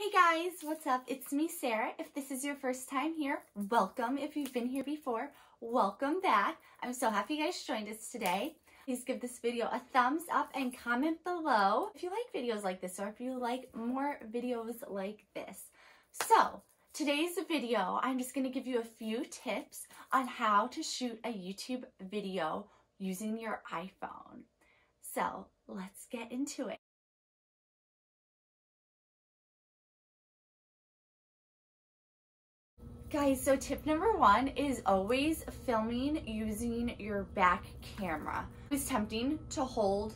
Hey guys, what's up? It's me, Sara. If this is your first time here, welcome. If you've been here before, welcome back. I'm so happy you guys joined us today. Please give this video a thumbs up and comment below if you like videos like this or if you like more videos like this. So, today's video, I'm just going to give you a few tips on how to shoot a YouTube video using your iPhone. So, let's get into it. Guys, so tip number one is always filming using your back camera. It's tempting to hold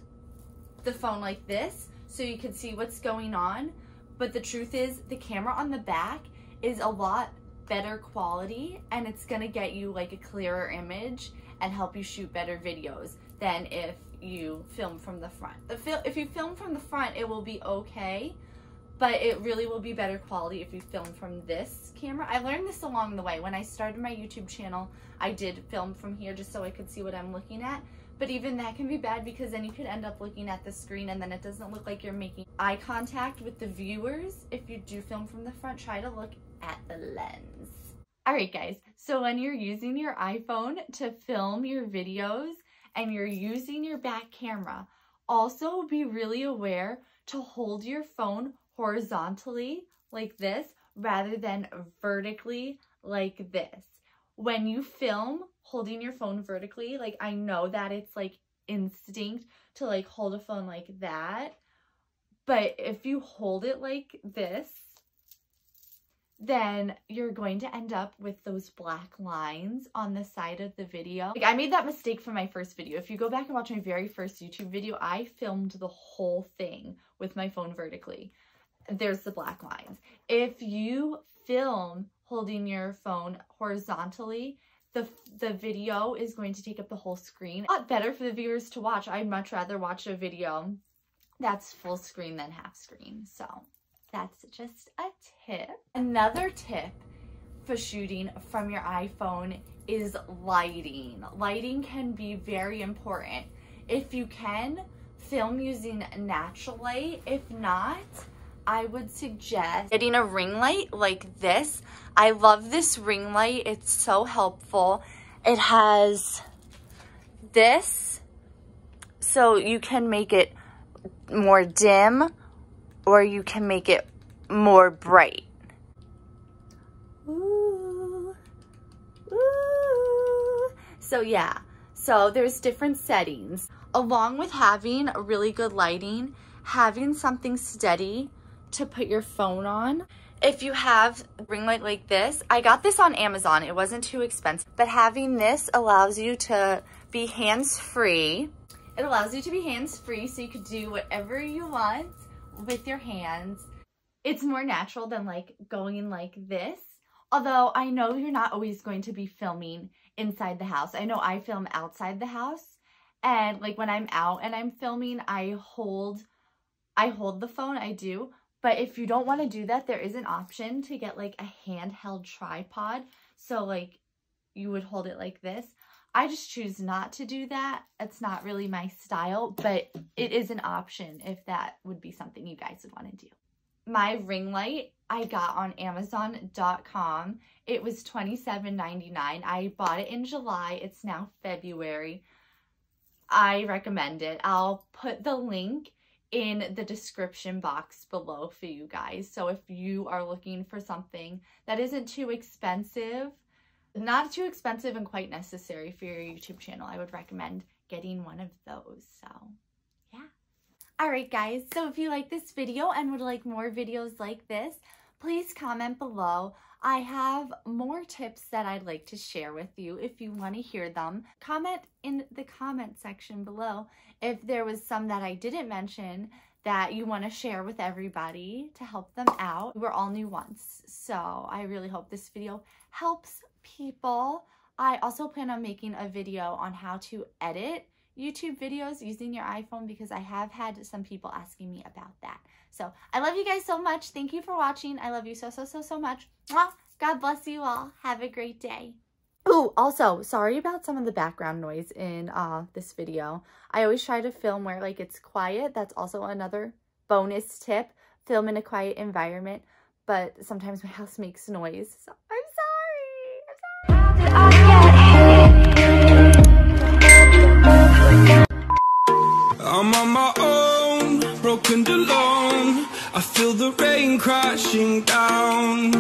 the phone like this so you can see what's going on, but the truth is the camera on the back is a lot better quality and it's gonna get you like a clearer image and help you shoot better videos than if you film from the front. If you film from the front, it will be okay, but it really will be better quality if you film from this camera. I learned this along the way. When I started my YouTube channel, I did film from here just so I could see what I'm looking at. But even that can be bad because then you could end up looking at the screen and then it doesn't look like you're making eye contact with the viewers. If you do film from the front, try to look at the lens. Alright guys, so when you're using your iPhone to film your videos and you're using your back camera, also be really aware to hold your phone horizontally like this rather than vertically like this. When you film holding your phone vertically, like I know that it's like instinct to like hold a phone like that, but if you hold it like this, then you're going to end up with those black lines on the side of the video. Like I made that mistake for my first video. If you go back and watch my very first YouTube video, I filmed the whole thing with my phone vertically there's the black lines. If you film holding your phone horizontally, the, the video is going to take up the whole screen. A lot better for the viewers to watch. I'd much rather watch a video that's full screen than half screen. So that's just a tip. Another tip for shooting from your iPhone is lighting. Lighting can be very important. If you can, film using natural light. If not, I would suggest getting a ring light like this. I love this ring light. It's so helpful. It has this, so you can make it more dim or you can make it more bright. Ooh. Ooh. So yeah, so there's different settings. Along with having a really good lighting, having something steady to put your phone on. If you have a ring light like this, I got this on Amazon. It wasn't too expensive, but having this allows you to be hands-free. It allows you to be hands-free so you could do whatever you want with your hands. It's more natural than like going like this. Although I know you're not always going to be filming inside the house. I know I film outside the house and like when I'm out and I'm filming, I hold I hold the phone, I do, but if you don't want to do that, there is an option to get like a handheld tripod. So like you would hold it like this. I just choose not to do that. It's not really my style, but it is an option if that would be something you guys would want to do. My ring light I got on Amazon.com. It was $27.99. I bought it in July. It's now February. I recommend it. I'll put the link in the description box below for you guys. So if you are looking for something that isn't too expensive, not too expensive and quite necessary for your YouTube channel, I would recommend getting one of those. So yeah. All right, guys. So if you like this video and would like more videos like this, please comment below. I have more tips that I'd like to share with you if you want to hear them. Comment in the comment section below if there was some that I didn't mention that you want to share with everybody to help them out. We're all new once, so I really hope this video helps people. I also plan on making a video on how to edit YouTube videos using your iPhone because I have had some people asking me about that. So I love you guys so much. Thank you for watching. I love you so, so, so, so much. God bless you all. Have a great day. Oh, also, sorry about some of the background noise in uh, this video. I always try to film where like it's quiet. That's also another bonus tip. film in a quiet environment, but sometimes my house makes noise. So I'm alone. I feel the rain crashing down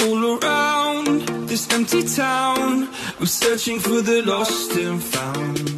all around this empty town. I'm searching for the lost and found.